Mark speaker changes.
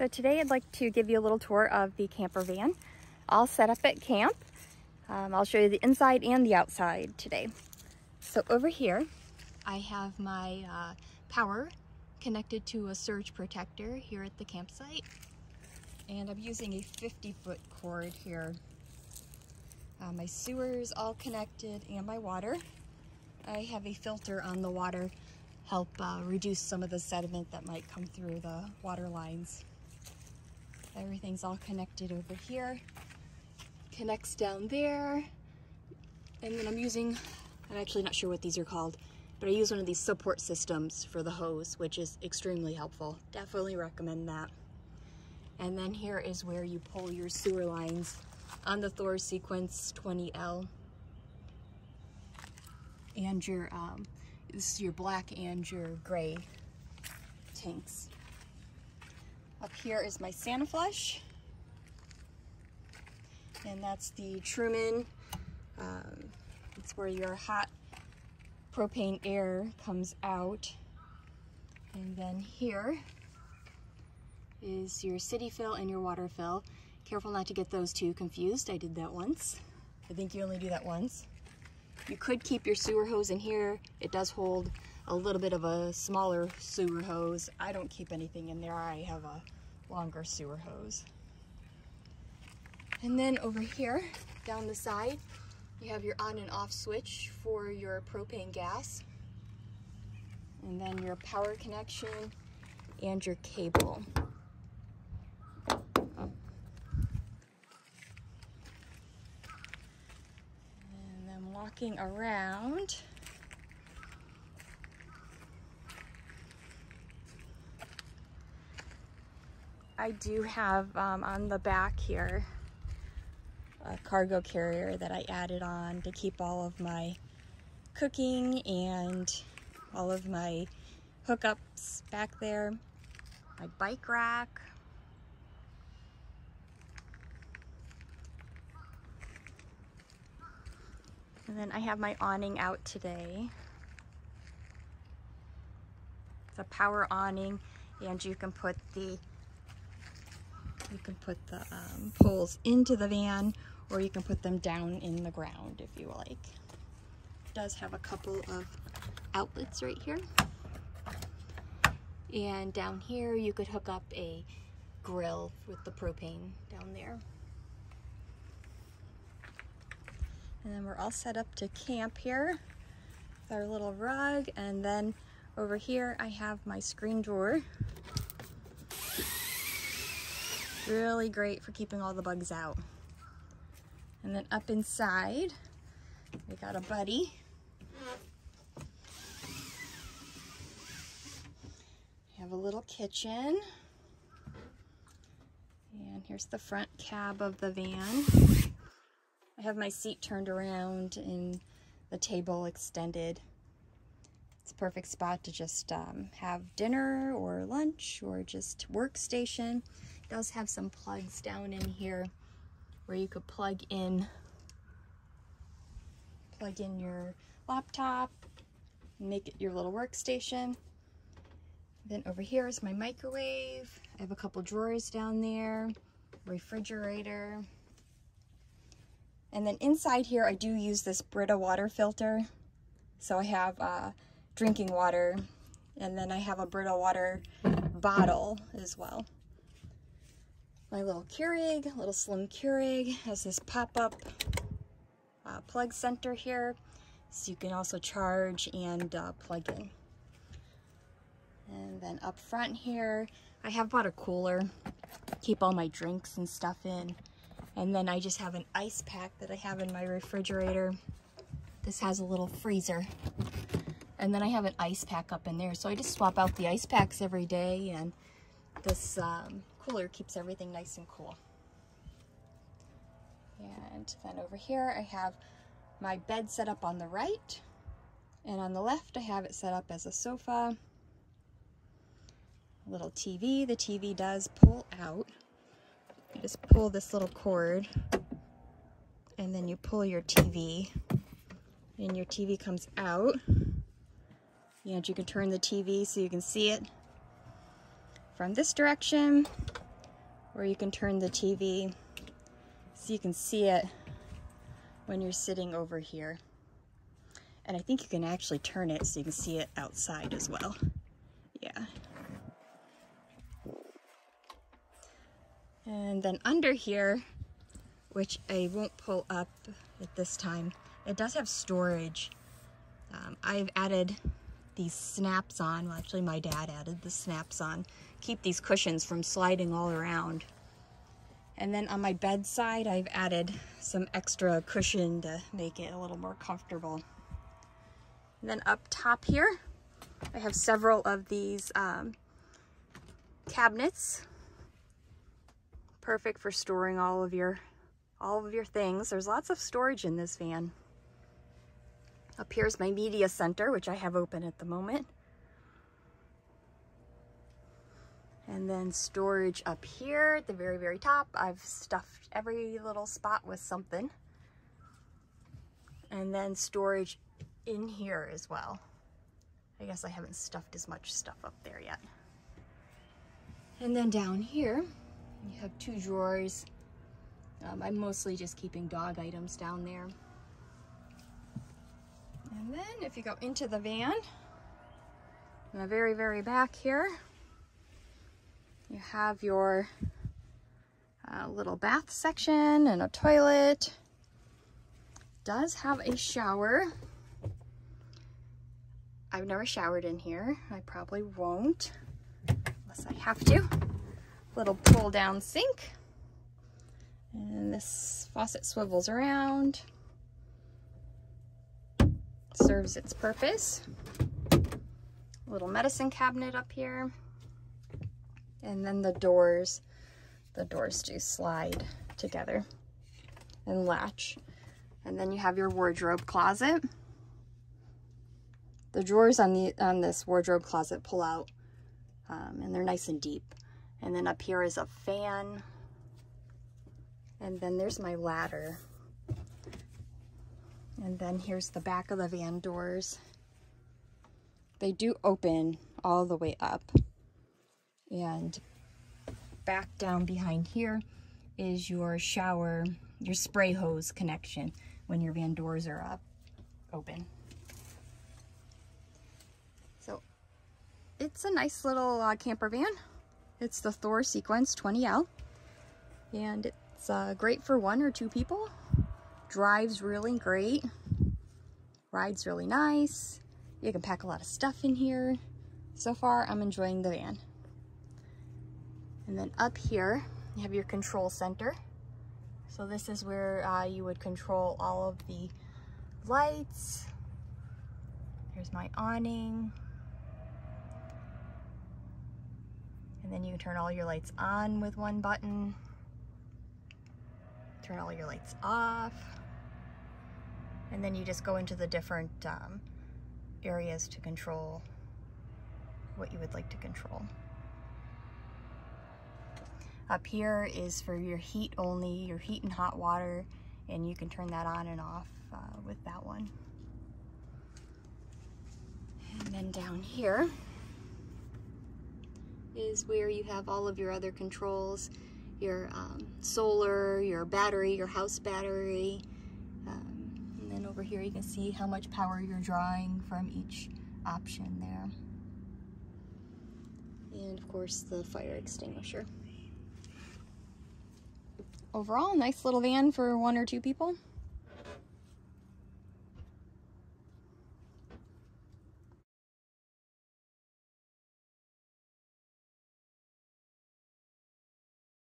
Speaker 1: So today I'd like to give you a little tour of the camper van, all set up at camp. Um, I'll show you the inside and the outside today. So over here, I have my uh, power connected to a surge protector here at the campsite. And I'm using a 50 foot cord here. Uh, my sewers all connected and my water. I have a filter on the water, to help uh, reduce some of the sediment that might come through the water lines. Everything's all connected over here. Connects down there. And then I'm using, I'm actually not sure what these are called, but I use one of these support systems for the hose, which is extremely helpful. Definitely recommend that. And then here is where you pull your sewer lines on the Thor Sequence 20L. And your, um, this is your black and your gray tanks. Up here is my Santa Flush. And that's the Truma. Um, it's where your hot propane air comes out. And then here is your city fill and your water fill. Careful not to get those two confused. I did that once. I think you only do that once. You could keep your sewer hose in here. It does hold a little bit of a smaller sewer hose. I don't keep anything in there. I have a longer sewer hose. And then over here, down the side, you have your on and off switch for your propane gas. And then your power connection and your cable. And then walking around, I do have um, on the back here a cargo carrier that I added on to keep all of my cooking and all of my hookups back there. My bike rack. And then I have my awning out today. It's a power awning and you can put the can put the um, poles into the van or you can put them down in the ground if you like. It does have a couple of outlets right here. And down here you could hook up a grill with the propane down there. And then we're all set up to camp here with our little rug. And then over here I have my screen drawer Really great for keeping all the bugs out. And then up inside, we got a buddy. We have a little kitchen. And here's the front cab of the van. I have my seat turned around and the table extended. It's a perfect spot to just um, have dinner or lunch or just workstation It does have some plugs down in here where you could plug in plug in your laptop make it your little workstation. Then over here is my microwave. I have a couple drawers down there refrigerator. And then inside here I do use this Brita water filter. So I have uh, drinking water and then I have a Brita water bottle as well my little Keurig, little slim Keurig, has this pop-up uh, plug center here, so you can also charge and uh, plug in. And then up front here, I have bought a cooler, keep all my drinks and stuff in. And then I just have an ice pack that I have in my refrigerator. This has a little freezer. And then I have an ice pack up in there. So I just swap out the ice packs every day and this um, cooler keeps everything nice and cool. And then over here I have my bed set up on the right. And on the left I have it set up as a sofa. A little TV. The TV does pull out. You just pull this little cord and then you pull your TV and your TV comes out. And you can turn the TV so you can see it from this direction or you can turn the TV so you can see it when you're sitting over here. And I think you can actually turn it so you can see it outside as well. Yeah. And then under here, which I won't pull up at this time, it does have storage. Um, I've added these snaps on. Well, actually my dad added the snaps on. Keep these cushions from sliding all around. And then on my bedside, I've added some extra cushion to make it a little more comfortable. And then up top here, I have several of these um, cabinets. Perfect for storing all of your all of your things. There's lots of storage in this van. Up here's my media center, which I have open at the moment. And then storage up here at the very, very top. I've stuffed every little spot with something. And then storage in here as well. I guess I haven't stuffed as much stuff up there yet. And then down here, you have two drawers. Um, I'm mostly just keeping dog items down there. And then if you go into the van, in the very, very back here, you have your uh, little bath section and a toilet. Does have a shower. I've never showered in here. I probably won't, unless I have to. Little pull down sink. And this faucet swivels around. Serves its purpose. Little medicine cabinet up here. And then the doors, the doors do slide together and latch. And then you have your wardrobe closet. The drawers on the on this wardrobe closet pull out um, and they're nice and deep. And then up here is a fan. And then there's my ladder. And then here's the back of the van doors. They do open all the way up. And back down behind here is your shower, your spray hose connection when your van doors are up, open. So it's a nice little uh, camper van. It's the Thor Sequence 20L and it's uh, great for one or two people. Drives really great. Rides really nice. You can pack a lot of stuff in here. So far, I'm enjoying the van. And then up here, you have your control center. So this is where uh, you would control all of the lights. Here's my awning. And then you turn all your lights on with one button. Turn all your lights off. And then you just go into the different um, areas to control what you would like to control. Up here is for your heat only, your heat and hot water, and you can turn that on and off uh, with that one. And then down here is where you have all of your other controls, your um, solar, your battery, your house battery. Um, over here you can see how much power you're drawing from each option there. And of course the fire extinguisher overall, nice little van for one or two people.